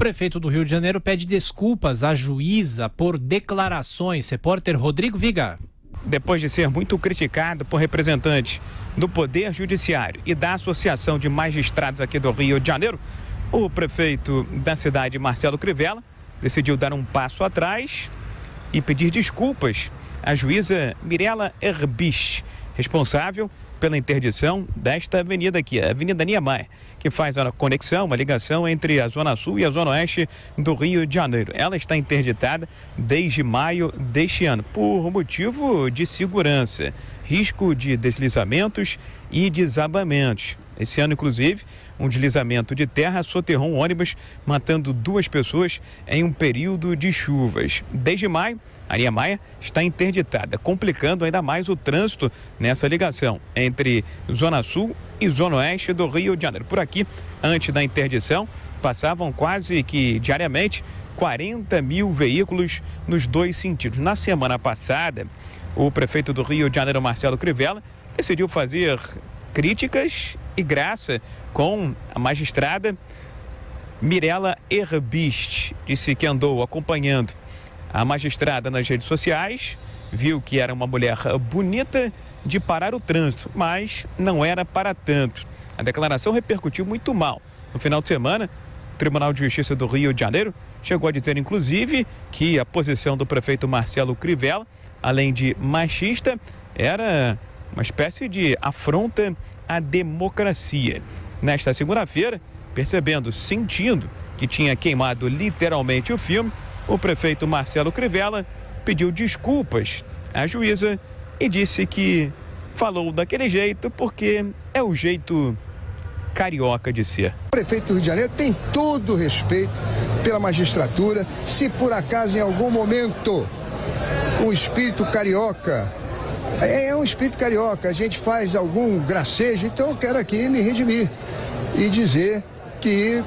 prefeito do Rio de Janeiro pede desculpas à juíza por declarações. Repórter Rodrigo Viga. Depois de ser muito criticado por representantes do Poder Judiciário e da Associação de Magistrados aqui do Rio de Janeiro, o prefeito da cidade, Marcelo Crivella, decidiu dar um passo atrás e pedir desculpas à juíza Mirela Herbist, responsável pela interdição desta avenida aqui, a Avenida Niemeyer, que faz a conexão, uma ligação entre a Zona Sul e a Zona Oeste do Rio de Janeiro. Ela está interditada desde maio deste ano, por motivo de segurança, risco de deslizamentos e desabamentos. Esse ano, inclusive, um deslizamento de terra soterrou um ônibus, matando duas pessoas em um período de chuvas. Desde maio, Aria Maia está interditada, complicando ainda mais o trânsito nessa ligação entre Zona Sul e Zona Oeste do Rio de Janeiro. Por aqui, antes da interdição, passavam quase que diariamente 40 mil veículos nos dois sentidos. Na semana passada, o prefeito do Rio de Janeiro, Marcelo Crivella, decidiu fazer críticas e graça com a magistrada Mirela Herbist. Disse que andou acompanhando a magistrada nas redes sociais, viu que era uma mulher bonita de parar o trânsito, mas não era para tanto. A declaração repercutiu muito mal. No final de semana, o Tribunal de Justiça do Rio de Janeiro chegou a dizer, inclusive, que a posição do prefeito Marcelo Crivella, além de machista, era uma espécie de afronta à democracia. Nesta segunda-feira, percebendo, sentindo que tinha queimado literalmente o filme, o prefeito Marcelo Crivella pediu desculpas à juíza e disse que falou daquele jeito porque é o jeito carioca de ser. O prefeito do Rio de Janeiro tem todo o respeito pela magistratura. Se por acaso em algum momento o espírito carioca é, é um espírito carioca, a gente faz algum gracejo, então eu quero aqui me redimir e dizer que,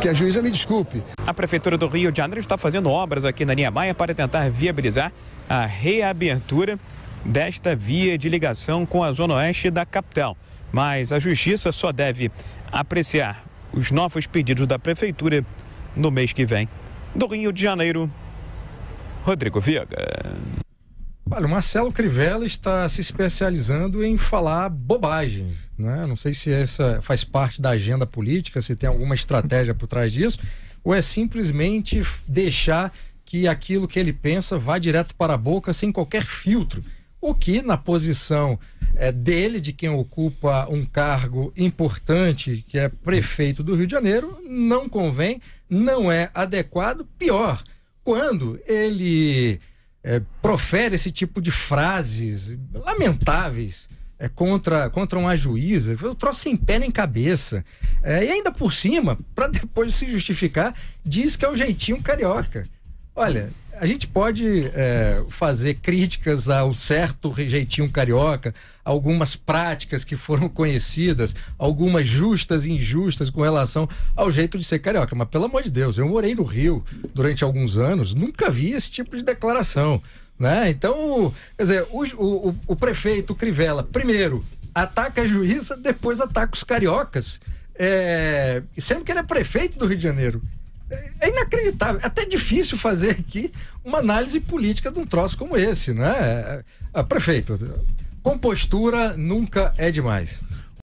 que a juíza me desculpe. A Prefeitura do Rio de Janeiro está fazendo obras aqui na Niemeyer para tentar viabilizar a reabertura desta via de ligação com a zona oeste da capital. Mas a Justiça só deve apreciar os novos pedidos da Prefeitura no mês que vem. Do Rio de Janeiro, Rodrigo Viega. Olha, o Marcelo Crivella está se especializando em falar bobagens. Né? Não sei se essa faz parte da agenda política, se tem alguma estratégia por trás disso, ou é simplesmente deixar que aquilo que ele pensa vá direto para a boca sem qualquer filtro. O que, na posição é, dele, de quem ocupa um cargo importante, que é prefeito do Rio de Janeiro, não convém, não é adequado. Pior, quando ele é, profere esse tipo de frases lamentáveis é, contra, contra uma juíza, eu trouxe sem pé nem cabeça. É, e ainda por cima, para depois se justificar, diz que é o jeitinho carioca. Olha, a gente pode é, fazer críticas ao certo jeitinho carioca, algumas práticas que foram conhecidas, algumas justas e injustas com relação ao jeito de ser carioca. Mas, pelo amor de Deus, eu morei no Rio durante alguns anos, nunca vi esse tipo de declaração. Né? Então, quer dizer, o, o, o prefeito Crivella, primeiro, ataca a juíza, depois ataca os cariocas. É, sendo que ele é prefeito do Rio de Janeiro. É inacreditável, é até difícil fazer aqui uma análise política de um troço como esse, né? Ah, prefeito, compostura nunca é demais.